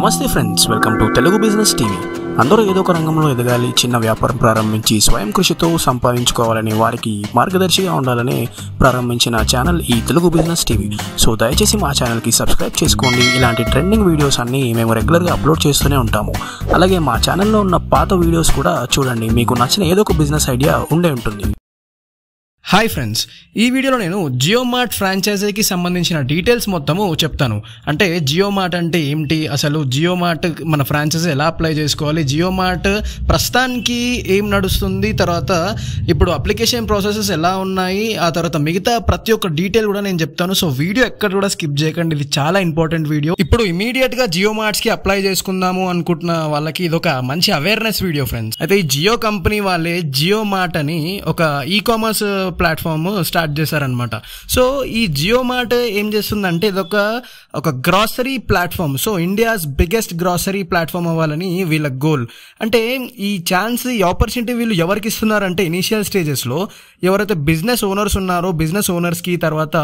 నమస్తే friends welcome to Telugu business TV. అందరూ ఏదో ఒక రంగంలో ఎదగాలి చిన్న వ్యాపారం ప్రారంభించి స్వయం కృషితో సంపాదించుకోవాలని వారికి మార్గదర్శిగా ఉండాలని ప్రారంభించిన ఛానల్ ఈ తెలుగు బిజినెస్ టీవీ. సో దయచేసి మా ఛానల్కి సబ్స్క్రైబ్ చేసుకోండి. ఇలాంటి ట్రెండింగ్ వీడియోస్ అన్ని మేము రెగ్యులర్గా అప్లోడ్ చేస్తూనే ఉంటాము. అలాగే మా ఛానల్లో ఉన్న పాత వీడియోస్ కూడా చూడండి. మీకు నచ్చిన ఏదో ఒక బిజినెస్ ఐడియా ఉండే ఉంటుంది. హాయ్ ఫ్రెండ్స్ ఈ వీడియోలో నేను జియో మార్ట్ ఫ్రాంచైజీకి సంబంధించిన డీటెయిల్స్ మొత్తము చెప్తాను. అంటే జియో మార్ట్ అంటే ఏమిటి? అసలు జియో మార్ట్ మన ఫ్రాంచైజీ ఎలా అప్లై చేసుకోవాలి? జియో మార్ట్ ప్రస్తుతానికి ఏం నడుస్తుంది? తర్వాత ఇప్పుడు అప్లికేషన్ ప్రాసెసెస్ ఎలా ఉన్నాయి? ఆ తర్వాత మిగతా ప్రతి ఒక్క డీటెయిల్ కూడా నేను చెప్తాను. సో వీడియో ఎక్కడ కూడా స్కిప్ చేయకండి. ఇది చాలా ఇంపార్టెంట్ వీడియో ఇప్పుడు ఇమీడియట్గా జియో మార్ట్స్కి అప్లై చేసుకుందాము అనుకుంటున్న వాళ్ళకి ఇది ఒక మంచి అవేర్నెస్ వీడియో ఫ్రెండ్స్ అయితే ఈ జియో కంపెనీ వాళ్ళే జియో మార్ట్ అని ఒక ఈ కామర్స్ ప్లాట్ఫామ్ స్టార్ట్ చేశారనమాట సో ఈ జియో మార్ట్ ఏం చేస్తుందంటే ఇదొక ఒక grocery platform so India's biggest grocery platform అవ్వాలని వీళ్ళ గోల్ అంటే ఈ ఛాన్స్ ఈ ఆపర్చునిటీ వీళ్ళు ఎవరికి ఇస్తున్నారంటే ఇనీషియల్ స్టేజెస్లో ఎవరైతే బిజినెస్ ఓనర్స్ ఉన్నారో బిజినెస్ ఓనర్స్కి తర్వాత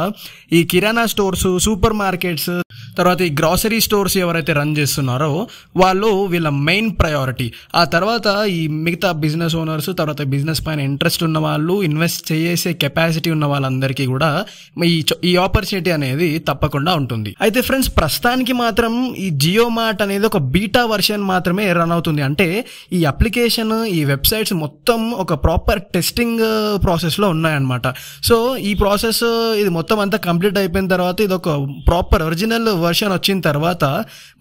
ఈ కిరాణా స్టోర్స్ సూపర్ మార్కెట్స్ తర్వాత ఈ గ్రాసరీ స్టోర్స్ ఎవరైతే రన్ చేస్తున్నారో వాళ్ళు వీళ్ళ మెయిన్ ప్రయారిటీ ఆ తర్వాత ఈ మిగతా బిజినెస్ ఓనర్స్ తర్వాత బిజినెస్ పైన ఇంట్రెస్ట్ ఉన్న వాళ్ళు ఇన్వెస్ట్ చేసే కెపాసిటీ ఉన్న వాళ్ళందరికీ కూడా ఈ ఈ ఆపర్చునిటీ అనేది తప్పకుండా ఉంటుంది. అయితే ఫ్రెండ్స్ ప్రస్తుతానికి మాత్రం ఈ జియో మార్ట్ అనేది ఒక బీటా వర్షన్ మాత్రమే రన్ అవుతుంది. అంటే ఈ అప్లికేషన్ ఈ వెబ్సైట్స్ మొత్తం ఒక ప్రాపర్ టెస్టింగ్ ప్రాసెస్లో ఉన్నాయన్నమాట. సో ఈ ప్రాసెస్ ఇది మొత్తం అంతా కంప్లీట్ అయిపోయిన తర్వాత ఇది ఒక ప్రాపర్ ఒరిజినల్ వర్షన్ వచ్చిన తర్వాత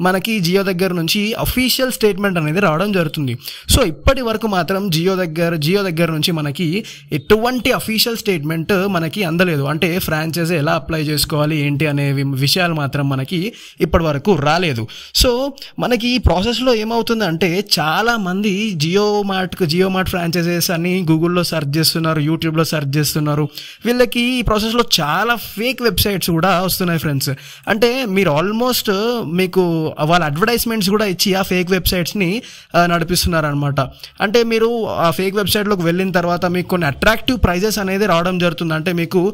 మనకి జియో దగ్గర నుంచి అఫీషియల్ స్టేట్మెంట్ అనేది రావడం జరుగుతుంది. సో ఇప్పటి వరకు మాత్రం జియో దగ్గర జియో దగ్గర నుంచి మనకి ఎటువంటి అఫీషియల్ స్టేట్మెంట్ మనకి అందలేదు. అంటే ఫ్రాంచైజ్ ఎలా అప్లై చేసుకోవాలి ఏంటి అనే విషయాలు మాత్రం మనకి ఇప్పటి వరకు రాలేదు. సో మనకి ఈ ప్రాసెస్లో ఏమవుతుందంటే చాలా మంది జియో మార్ట్కు జియో మార్ట్ ఫ్రాంచైజెస్ అని గూగుల్లో సెర్చ్ చేస్తున్నారు యూట్యూబ్లో సెర్చ్ చేస్తున్నారు. వీళ్ళకి ఈ ప్రాసెస్లో చాలా ఫేక్ వెబ్సైట్స్ కూడా వస్తున్నాయి ఫ్రెండ్స్ అంటే మీరు ఆల్మోస్ట్ మీకు వాళ్ళ అడ్వర్టైజ్మెంట్స్ కూడా ఇచ్చి ఆ ఫేక్ వెబ్సైట్స్ని నడిపిస్తున్నారు అనమాట అంటే మీరు ఆ ఫేక్ వెబ్సైట్లోకి వెళ్ళిన తర్వాత మీకు కొన్ని అట్రాక్టివ్ ప్రైజెస్ అనేది రావడం జరుగుతుంది. అంటే మీకు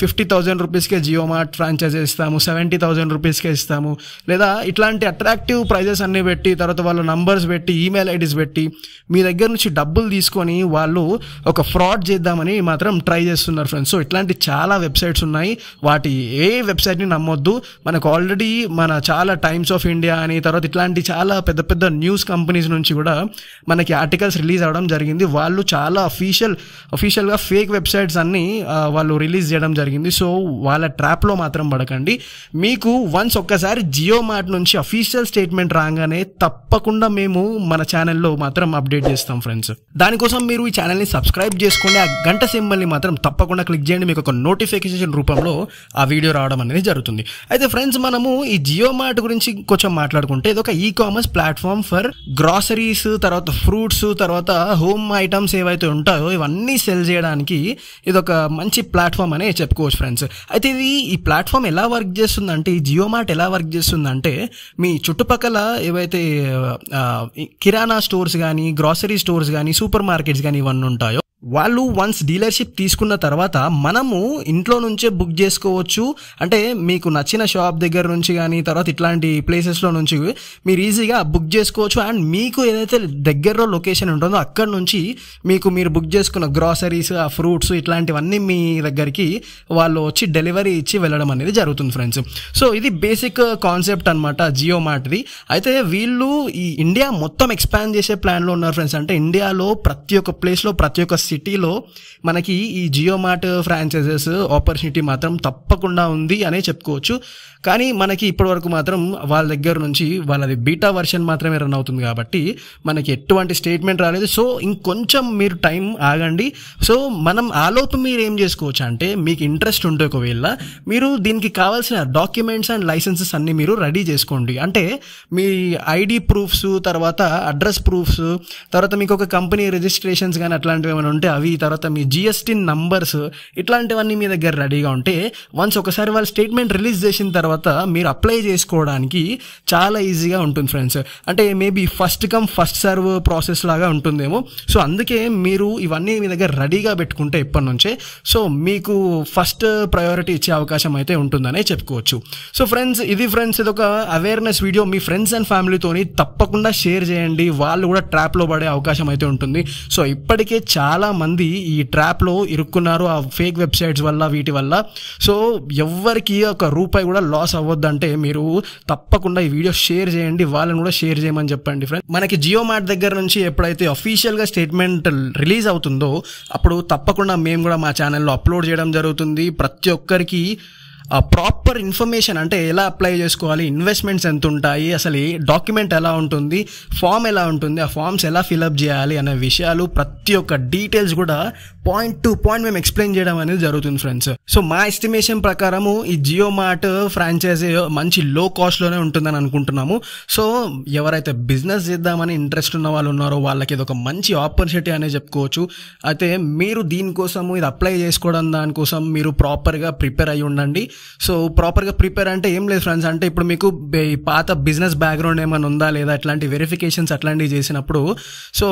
ఫిఫ్టీ థౌజండ్ రూపీస్కే జియో మార్ట్ ఫ్రాంచైజీ ఇస్తాము సెవెంటీ థౌజండ్ రూపీస్కే ఇస్తాము. లేదా ఇట్లాంటి అట్రాక్టివ్ ప్రైజెస్ అన్ని పెట్టి తర్వాత వాళ్ళ నంబర్స్ పెట్టి ఈమెయిల్ ఐడీస్ పెట్టి మీ దగ్గర నుంచి డబ్బులు తీసుకొని వాళ్ళు ఒక ఫ్రాడ్ చేద్దామని మాత్రం ట్రై చేస్తున్నారు ఫ్రెండ్స్ సో ఇట్లాంటి చాలా వెబ్సైట్స్ ఉన్నాయి. వాటి ఏ వెబ్సైట్ని నమ్మొద్దు. మనకు ఆల్రెడీ మన చాలా టైమ్స్ ఆఫ్ ఇండియా అని తర్వాత ఇట్లాంటి చాలా పెద్ద పెద్ద న్యూస్ కంపెనీస్ నుంచి కూడా మనకి ఆర్టికల్స్ రిలీజ్ అవ్వడం జరిగింది. వాళ్ళు చాలా అఫీషియల్ అఫీషియల్గా ఫేక్ వెబ్సైట్ వెబ్సైట్స్ అన్ని వాళ్ళు రిలీజ్ చేయడం జరిగింది. సో వాళ్ళ ట్రాప్లో మాత్రం పడకండి. మీకు వన్స్ ఒక్కసారి జియో మార్ట్ నుంచి అఫీషియల్ స్టేట్మెంట్ రాగానే తప్పకుండా మేము మన ఛానల్లో మాత్రం అప్డేట్ చేస్తాం ఫ్రెండ్స్ దానికోసం మీరు ఈ ఛానల్ని సబ్స్క్రైబ్ చేసుకోండి. ఆ గంట సింబల్ని మాత్రం తప్పకుండా క్లిక్ చేయండి. మీకు ఒక నోటిఫికేషన్ రూపంలో ఆ వీడియో రావడం అనేది జరుగుతుంది. అయితే ఫ్రెండ్స్ మనము ఈ జియో మార్ట్ గురించి కొంచెం మాట్లాడుకుంటే ఇది ఒక e commerce platform for groceries తర్వాత ఫ్రూట్స్ తర్వాత హోమ్ ఐటమ్స్ ఏవైతే ఉంటాయో ఇవన్నీ సెల్ చేయడానికి ఇది ఒక మంచి ప్లాట్ఫామ్ అనే చెప్పుకోవచ్చు ఫ్రెండ్స్ అయితే ఇది ఈ ప్లాట్ఫామ్ ఎలా వర్క్ చేస్తుందంటే ఈ జియో మార్ట్ ఎలా వర్క్ చేస్తుందంటే మీ చుట్టుపక్కల ఏవైతే కిరాణా స్టోర్స్ కానీ గ్రాసరీ స్టోర్స్ కానీ సూపర్ మార్కెట్స్ కానీ ఇవన్నీ ఉంటాయో వాళ్ళు వన్స్ డీలర్షిప్ తీసుకున్న తర్వాత మనము ఇంట్లో నుంచే బుక్ చేసుకోవచ్చు. అంటే మీకు నచ్చిన షాప్ దగ్గర నుంచి కానీ తర్వాత ఇట్లాంటి ప్లేసెస్లో నుంచి మీరు ఈజీగా బుక్ చేసుకోవచ్చు. అండ్ మీకు ఏదైతే దగ్గరలో లొకేషన్ ఉంటుందో అక్కడ నుంచి మీకు మీరు బుక్ చేసుకున్న గ్రాసరీస్ ఆ ఫ్రూట్స్ ఇట్లాంటివన్నీ మీ దగ్గరికి వాళ్ళు వచ్చి డెలివరీ ఇచ్చి వెళ్ళడం అనేది జరుగుతుంది ఫ్రెండ్స్ సో ఇది బేసిక్ కాన్సెప్ట్ అనమాట జియో మార్ట్ది అయితే వీళ్ళు ఈ ఇండియా మొత్తం ఎక్స్పాండ్ చేసే ప్లాన్లో ఉన్నారు ఫ్రెండ్స్ అంటే ఇండియాలో ప్రతి ఒక్క ప్లేస్లో ప్రతి ఒక్క సిటీ సిటీలో మనకి ఈ జియో మార్ట్ ఫ్రాంచైజెస్ ఆపర్చునిటీ మాత్రం తప్పకుండా ఉంది అనే చెప్పుకోవచ్చు. కానీ మనకి ఇప్పటివరకు మాత్రం వాళ్ళ దగ్గర నుంచి వాళ్ళది బీటా వర్షన్ మాత్రమే రన్ అవుతుంది కాబట్టి మనకి ఎటువంటి స్టేట్మెంట్ రాలేదు. సో ఇంకొంచెం మీరు టైం ఆగండి. సో మనం ఆలోపు మీరు ఏం చేసుకోవచ్చు అంటే మీకు ఇంట్రెస్ట్ ఉంటే ఒకవేళ మీరు దీనికి కావాల్సిన డాక్యుమెంట్స్ అండ్ లైసెన్సెస్ అన్ని మీరు రెడీ చేసుకోండి. అంటే మీ ఐడి ప్రూఫ్స్ తర్వాత అడ్రస్ ప్రూఫ్స్ తర్వాత మీకు ఒక కంపెనీ రిజిస్ట్రేషన్స్ కానీ అట్లాంటివి ఏమైనా ఉంటే అవి తర్వాత మీ జిఎస్టీ నంబర్స్ ఇట్లాంటివన్నీ మీ దగ్గర రెడీగా ఉంటే వన్స్ ఒకసారి వాళ్ళ స్టేట్మెంట్ రిలీజ్ చేసిన తర్వాత మీరు అప్లై చేసుకోవడానికి చాలా ఈజీగా ఉంటుంది ఫ్రెండ్స్ అంటే maybe first come first serve process లాగా ఉంటుందేమో. సో అందుకే మీరు ఇవన్నీ మీ దగ్గర రెడీగా పెట్టుకుంటే ఇప్పటి నుంచే సో మీకు ఫస్ట్ ప్రయారిటీ ఇచ్చే అవకాశం అయితే ఉంటుందనే చెప్పుకోవచ్చు. సో ఫ్రెండ్స్ ఇది ఫ్రెండ్స్ ఇది ఒక అవేర్నెస్ వీడియో మీ ఫ్రెండ్స్ అండ్ ఫ్యామిలీతోని తప్పకుండా షేర్ చేయండి. వాళ్ళు కూడా ట్రాప్లో పడే అవకాశం అయితే ఉంటుంది. సో ఇప్పటికే చాలా మంది ఈ ట్రాప్లో ఇరుక్కున్నారు ఆ ఫేక్ వెబ్సైట్స్ వల్ల వీటి వల్ల. సో ఎవ్వరికి ఒక రూపాయి కూడా లాస్ అవ్వద్దు అంటే మీరు తప్పకుండా ఈ వీడియో షేర్ చేయండి వాళ్ళని కూడా షేర్ చేయమని చెప్పండి ఫ్రెండ్ మనకి జియో మార్ట్ దగ్గర నుంచి ఎప్పుడైతే అఫీషియల్గా స్టేట్మెంట్ రిలీజ్ అవుతుందో అప్పుడు తప్పకుండా మేము కూడా మా ఛానల్లో అప్లోడ్ చేయడం జరుగుతుంది. ప్రతి ఒక్కరికి ప్రాపర్ ఇన్ఫర్మేషన్ అంటే ఎలా అప్లై చేసుకోవాలి ఇన్వెస్ట్మెంట్స్ ఎంత ఉంటాయి అసలు ఏ డాక్యుమెంట్ ఎలా ఉంటుంది ఫామ్ ఎలా ఉంటుంది ఆ ఫామ్స్ ఎలా ఫిలప్ చేయాలి అనే విషయాలు ప్రతి ఒక్క డీటెయిల్స్ కూడా పాయింట్ టు పాయింట్ మేము ఎక్స్ప్లెయిన్ చేయడం అనేది జరుగుతుంది ఫ్రెండ్స్ సో మా ఎస్టిమేషన్ ప్రకారము ఈ జియో మార్ట్ ఫ్రాంచైజీ మంచి లో కాస్ట్లోనే ఉంటుందని అనుకుంటున్నాము. సో ఎవరైతే బిజినెస్ చేద్దామని ఇంట్రెస్ట్ ఉన్న వాళ్ళు ఉన్నారో వాళ్ళకి ఇది ఒక మంచి ఆపర్చునిటీ అనే చెప్పుకోవచ్చు. అయితే మీరు దీనికోసము ఇది అప్లై చేసుకోవడం దానికోసం మీరు ప్రాపర్గా ప్రిపేర్ అయ్యి ఉండండి. సో ప్రాపర్గా ప్రిపేర్ అంటే ఏం లేదు ఫ్రెండ్స్ అంటే ఇప్పుడు మీకు పాత బిజినెస్ బ్యాక్గ్రౌండ్ ఏమైనా ఉందా లేదా అట్లాంటి వెరిఫికేషన్స్ అట్లాంటివి చేసినప్పుడు సో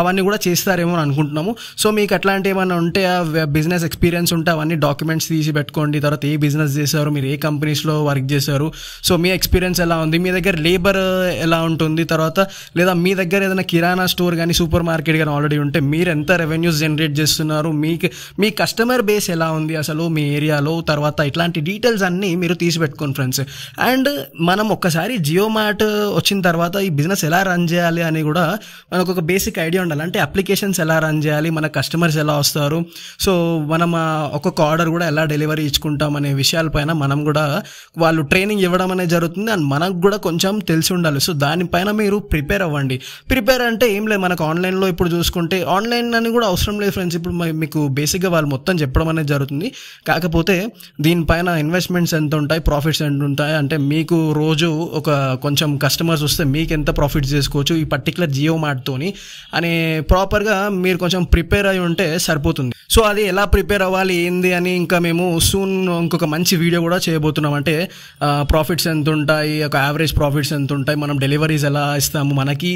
అవన్నీ కూడా చేస్తారేమో అని అనుకుంటున్నాము. సో మీకు అట్లాంటి ఏమైనా ఉంటే ఆ బిజినెస్ ఎక్స్పీరియన్స్ ఉంటే అవన్నీ డాక్యుమెంట్స్ తీసి పెట్టుకోండి. తర్వాత ఏ బిజినెస్ చేశారు మీరు ఏ కంపెనీస్లో వర్క్ చేశారు సో మీ ఎక్స్పీరియన్స్ ఎలా ఉంది? మీ దగ్గర లేబర్ ఎలా ఉంటుంది? తర్వాత లేదా మీ దగ్గర ఏదైనా కిరాణా స్టోర్ కానీ సూపర్ మార్కెట్ కానీ ఆల్రెడీ ఉంటే మీరు ఎంత రెవెన్యూస్ జనరేట్ చేస్తున్నారు? మీకు మీ కస్టమర్ బేస్ ఎలా ఉంది అసలు? మీ ఏరియాలో తర్వాత ఇట్లా అలాంటి డీటెయిల్స్ అన్నీ మీరు తీసి పెట్టుకోండి ఫ్రెండ్స్ అండ్ మనం ఒక్కసారి జియో మార్ట్ వచ్చిన తర్వాత ఈ బిజినెస్ ఎలా రన్ చేయాలి అని కూడా మనకు ఒక బేసిక్ ఐడియా ఉండాలి. అంటే అప్లికేషన్స్ ఎలా రన్ చేయాలి మన కస్టమర్స్ ఎలా వస్తారు. సో మనం ఒక్కొక్క ఆర్డర్ కూడా ఎలా డెలివరీ ఇచ్చుకుంటాం అనే విషయాలపైన మనం కూడా వాళ్ళు ట్రైనింగ్ ఇవ్వడం అనేది జరుగుతుంది. అండ్ మనకు కూడా కొంచెం తెలిసి ఉండాలి. సో దానిపైన మీరు ప్రిపేర్ అవ్వండి. ప్రిపేర్ అంటే ఏం లేదు. మనకు ఆన్లైన్లో ఇప్పుడు చూసుకుంటే ఆన్లైన్ అని కూడా అవసరం లేదు ఫ్రెండ్స్ ఇప్పుడు మీకు బేసిక్గా వాళ్ళు మొత్తం చెప్పడం అనేది జరుగుతుంది. కాకపోతే దీనిపైన పైన ఇన్వెస్ట్మెంట్స్ ఎంత ఉంటాయి ప్రాఫిట్స్ ఎంత ఉంటాయి? అంటే మీకు రోజు ఒక కొంచెం కస్టమర్స్ వస్తే మీకు ఎంత ప్రాఫిట్స్ చేసుకోవచ్చు? ఈ పర్టికులర్ జియో మార్ట్తోని అనే ప్రాపర్గా మీరు కొంచెం ప్రిపేర్ అయి ఉంటే సరిపోతుంది. సో అది ఎలా ప్రిపేర్ అవ్వాలి ఏంది అని ఇంకా మేము సూన్ ఇంకొక మంచి వీడియో కూడా చేయబోతున్నాం. అంటే ప్రాఫిట్స్ ఎంత ఉంటాయి ఒక యావరేజ్ ప్రాఫిట్స్ ఎంత ఉంటాయి మనం డెలివరీస్ ఎలా ఇస్తాము మనకి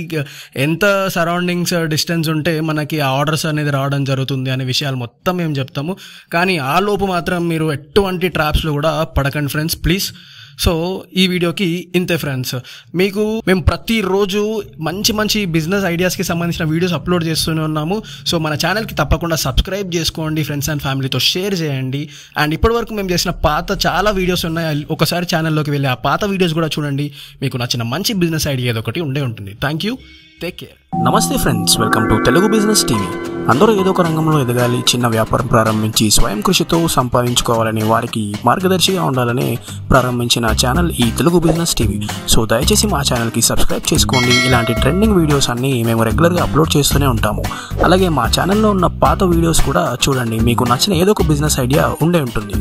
ఎంత సరౌండింగ్స్ డిస్టెన్స్ uh, ఉంటే మనకి ఆ ఆర్డర్స్ అనేది రావడం జరుగుతుంది అనే విషయాలు మొత్తం మేము చెప్తాము. కానీ ఆ లోపు మాత్రం మీరు ఎటువంటి ట్రాప్స్లో కూడా పడకండి ఫ్రెండ్స్ ప్లీజ్ సో ఈ వీడియోకి ఇంతే ఫ్రెండ్స్ మీకు మేము ప్రతిరోజు మంచి మంచి బిజినెస్ ఐడియాస్కి సంబంధించిన వీడియోస్ అప్లోడ్ చేస్తూనే ఉన్నాము. సో మన ఛానల్కి తప్పకుండా సబ్స్క్రైబ్ చేసుకోండి ఫ్రెండ్స్ అండ్ ఫ్యామిలీతో షేర్ చేయండి. అండ్ ఇప్పటివరకు మేము చేసిన పాత చాలా వీడియోస్ ఉన్నాయి. ఒకసారి ఛానల్లోకి వెళ్ళి ఆ పాత వీడియోస్ కూడా చూడండి. మీకు నచ్చిన మంచి బిజినెస్ ఐడియా ఏదో ఒకటి ఉండే ఉంటుంది. థ్యాంక్ యూ టేక్ కేర్ నమస్తే friends welcome to Telugu business TV అందరూ ఏదో ఒక రంగంలో ఎదగాలి చిన్న వ్యాపారం ప్రారంభించి స్వయం కృషితో సంపాదించుకోవాలని వారికి మార్గదర్శిగా ఉండాలని ప్రారంభించిన ఛానల్ ఈ తెలుగు బిజినెస్ టీవీ. సో దయచేసి మా ఛానల్కి సబ్స్క్రైబ్ చేసుకోండి. ఇలాంటి ట్రెండింగ్ వీడియోస్ అన్ని మేము రెగ్యులర్గా అప్లోడ్ చేస్తూనే ఉంటాము. అలాగే మా ఛానల్లో ఉన్న పాత వీడియోస్ కూడా చూడండి. మీకు నచ్చిన ఏదో ఒక బిజినెస్ ఐడియా ఉండే ఉంటుంది.